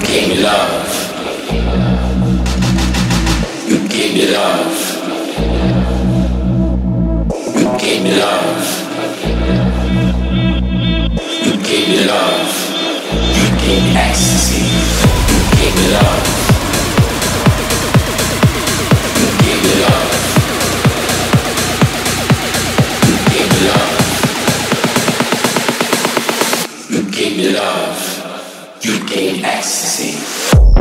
You gave me love. Ecstasy.